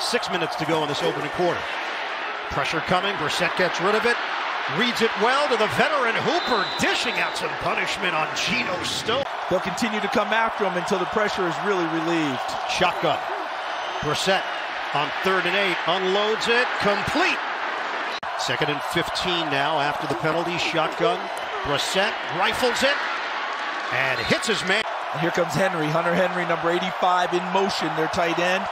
Six minutes to go in this opening quarter. Pressure coming. Brissett gets rid of it. Reads it well to the veteran Hooper, dishing out some punishment on Geno Stone. They'll continue to come after him until the pressure is really relieved. Shotgun. Brissett on third and eight. Unloads it. Complete. Second and 15 now after the penalty. Shotgun. Brissett rifles it and hits his man. Here comes Henry. Hunter Henry, number 85, in motion. Their tight end.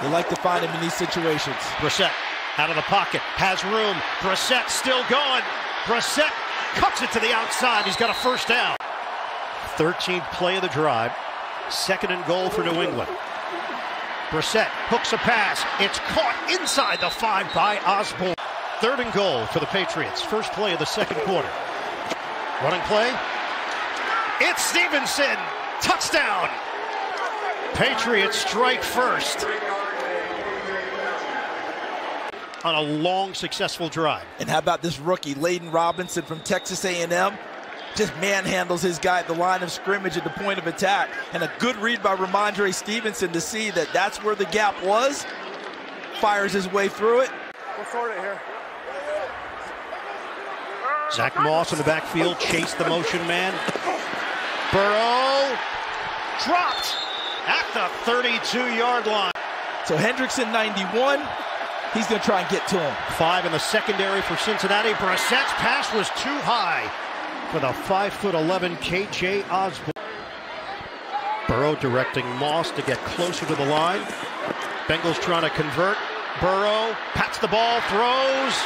They like to find him in these situations. Brissett out of the pocket. Has room. Brissett still going. Brissett cuts it to the outside. He's got a first down. 13th play of the drive. Second and goal for New England. Brissett hooks a pass. It's caught inside the five by Osborn. Third and goal for the Patriots. First play of the second quarter. Running play. It's Stevenson. Touchdown. Patriots strike first on a long, successful drive. And how about this rookie, Layden Robinson from Texas A&M? Just manhandles his guy at the line of scrimmage at the point of attack. And a good read by Rhamondre Stevenson to see that that's where the gap was. Fires his way through it. We'll sort it here. Zach Moss in the backfield, chase the motion man. Burrow dropped at the 32-yard line. So Hendrickson 91, he's going to try and get to him. Five in the secondary for Cincinnati. Brissett's pass was too high for the 5'11 KJ Osborn. Burrow directing Moss to get closer to the line. Bengals trying to convert. Burrow pats the ball, throws.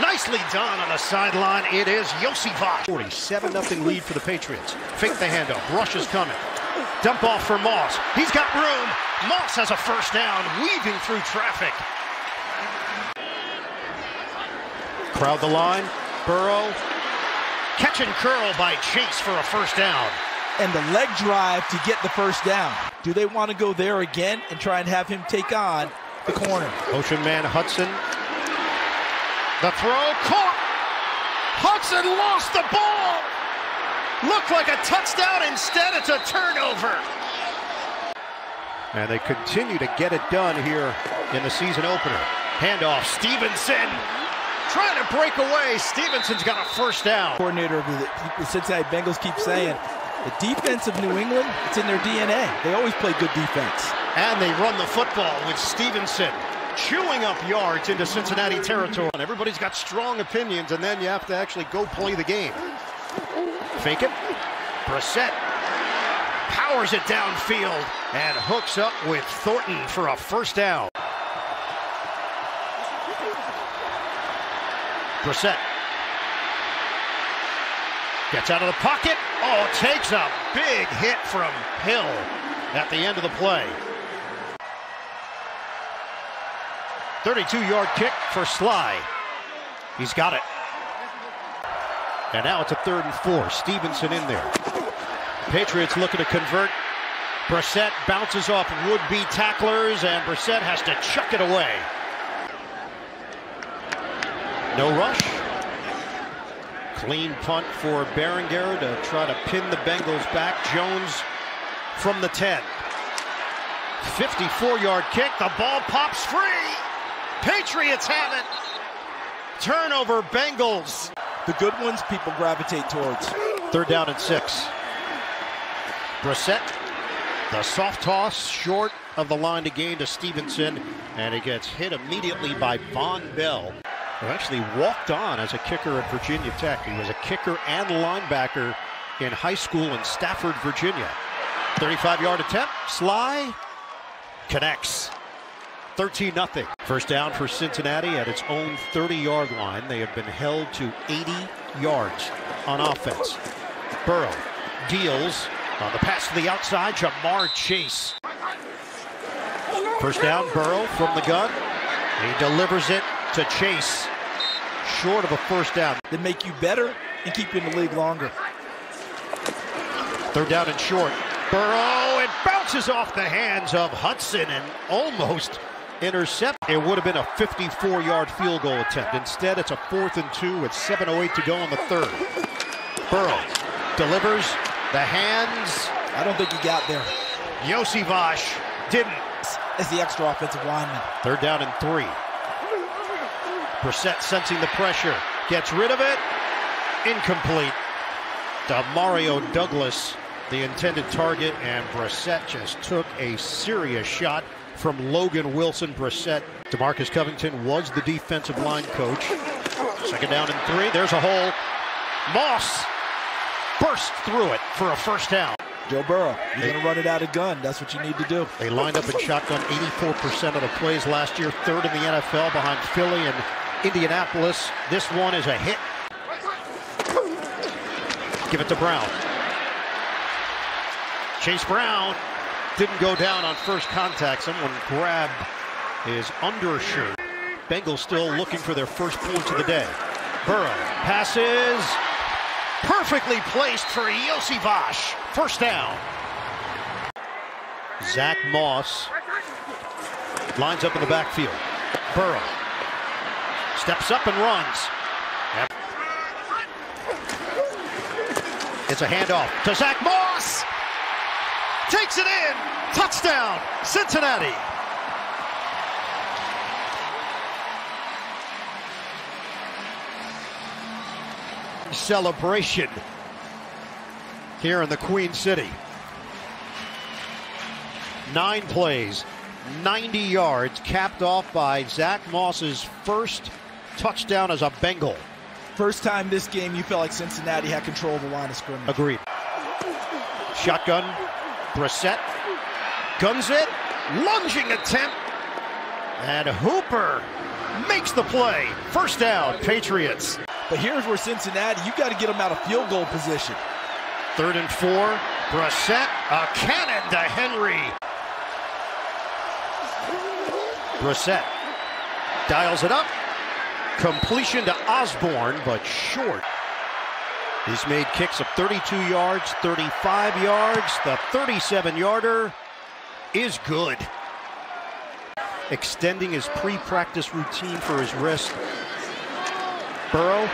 Nicely done on the sideline. It is Iosivas. 47 0 lead for the Patriots. Fake the handoff. Rush is coming. Dump off for Moss. He's got room. Moss has a first down, weaving through traffic. Crowd the line. Burrow. Catch and curl by Chase for a first down. And the leg drive to get the first down. Do they want to go there again and try and have him take on the corner? Ocean man Hudson. The throw caught. Hudson lost the ball. Looked like a touchdown. Instead, it's a turnover. And they continue to get it done here in the season opener. Handoff. Stevenson trying to break away. Stevenson's got a first down. Coordinator of the, the Cincinnati Bengals keeps saying the defense of New England, it's in their DNA. They always play good defense. And they run the football with Stevenson chewing up yards into Cincinnati territory. Everybody's got strong opinions, and then you have to actually go play the game. Fake it. Brissett powers it downfield and hooks up with Thornton for a first down. Brissett gets out of the pocket. Oh, takes a big hit from Hill at the end of the play. 32-yard kick for Slye. He's got it. And now it's a third and four. Stevenson in there. Patriots looking to convert. Brissett bounces off would-be tacklers, and Brissett has to chuck it away. No rush. Clean punt for Baringer to try to pin the Bengals back. Jones from the 10. 54-yard kick. The ball pops free. Patriots have it. Turnover, Bengals. The good ones people gravitate towards. Third down and six. Brissett, the soft toss short of the line to gain to Stevenson, and it gets hit immediately by Vonn Bell, who actually walked on as a kicker at Virginia Tech. He was a kicker and linebacker in high school in Stafford, Virginia. 35-yard attempt, Slye connects. 13 0. First down for Cincinnati at its own 30 yard line. They have been held to 80 yards on offense. Burrow deals on the pass to the outside. Ja'Marr Chase. First down, Burrow from the gun. He delivers it to Chase. Short of a first down. They make you better and keep you in the league longer. Third down and short. Burrow, it bounces off the hands of Hudson and almost intercept. It would have been a 54-yard field goal attempt. Instead, it's a fourth and two with 7.08 to go in the third. Burrow delivers the hands. I don't think he got there. Iosivas didn't. as the extra offensive lineman. Third down and three. Brissett sensing the pressure, gets rid of it. Incomplete. Demario Douglas, the intended target, and Brissett just took a serious shot from Logan Wilson. Brissett, Demarcus Covington was the defensive line coach. Second down and three. There's a hole. Moss burst through it for a first down. Joe Burrow, you're going to run it out of gun. That's what you need to do. They lined up in shotgun 84% of the plays last year, third in the NFL behind Philly and Indianapolis. This one is a hit. Give it to Brown. Chase Brown didn't go down on first contact. Someone grabbed his undershirt. Bengals still looking for their first points of the day. Burrow passes perfectly placed for Iosivas. First down. Zach Moss lines up in the backfield. Burrow steps up and runs. It's a handoff to Zach Moss. Takes it in. Touchdown, Cincinnati. Celebration here in the Queen City. Nine plays, 90 yards, capped off by Zach Moss's first touchdown as a Bengal. First time this game you felt like Cincinnati had control of the line of scrimmage. Agreed. Shotgun, Brissett guns it, lunging attempt, and Hooper makes the play. First down, Patriots. But here's where Cincinnati, you got to get them out of field goal position. Third and four, Brissett, a cannon to Henry. Brissett dials it up. Completion to Osborn, but short. He's made kicks of 32 yards, 35 yards. The 37 yarder is good. Extending his pre practice routine for his wrist. Burrow.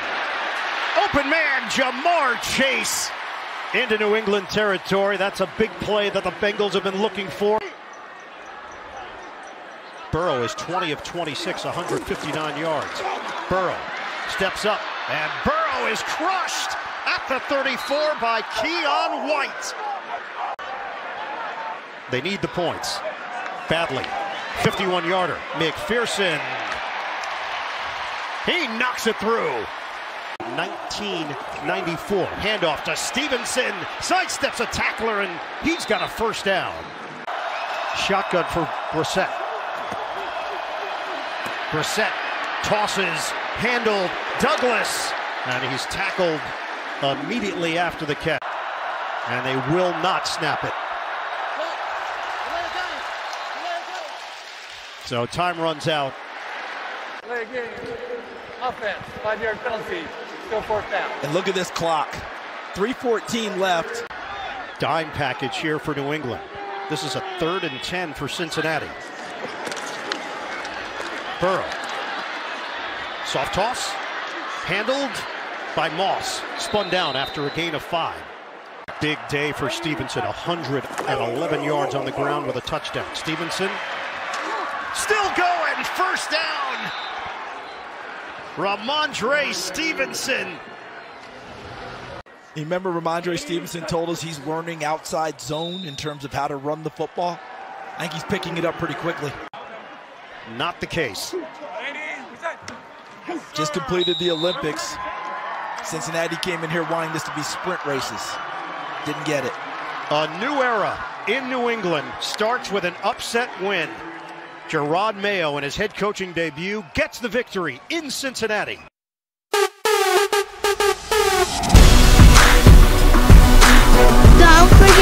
Open man, Ja'Marr Chase into New England territory. That's a big play that the Bengals have been looking for. Burrow is 20 of 26, 159 yards. Burrow steps up, and Burrow is crushed at the 34 by Keion White. They need the points badly. 51 yarder, McPherson. He knocks it through. 1994. Handoff to Stevenson. Sidesteps a tackler, and he's got a first down. Shotgun for Brissett. Brissett tosses, handled Douglas, and he's tackled immediately after the catch. And they will not snap it. So time runs out. Play again. Offense, five-yard penalty, still fourth down. And look at this clock. 3.14 left. Dime package here for New England. This is a third and 10 for Cincinnati. Burrow. Soft toss. Handled by Moss. Spun down after a gain of five. Big day for Stevenson. 111 yards on the ground with a touchdown. Stevenson still going. First down. Rhamondre Stevenson. Remember Rhamondre Stevenson told us he's learning outside zone in terms of how to run the football? I think he's picking it up pretty quickly. Not the case. Just completed the Olympics. Cincinnati came in here wanting this to be sprint races. Didn't get it. A new era in New England starts with an upset win. Jerod Mayo in his head coaching debut gets the victory in Cincinnati. Don't forget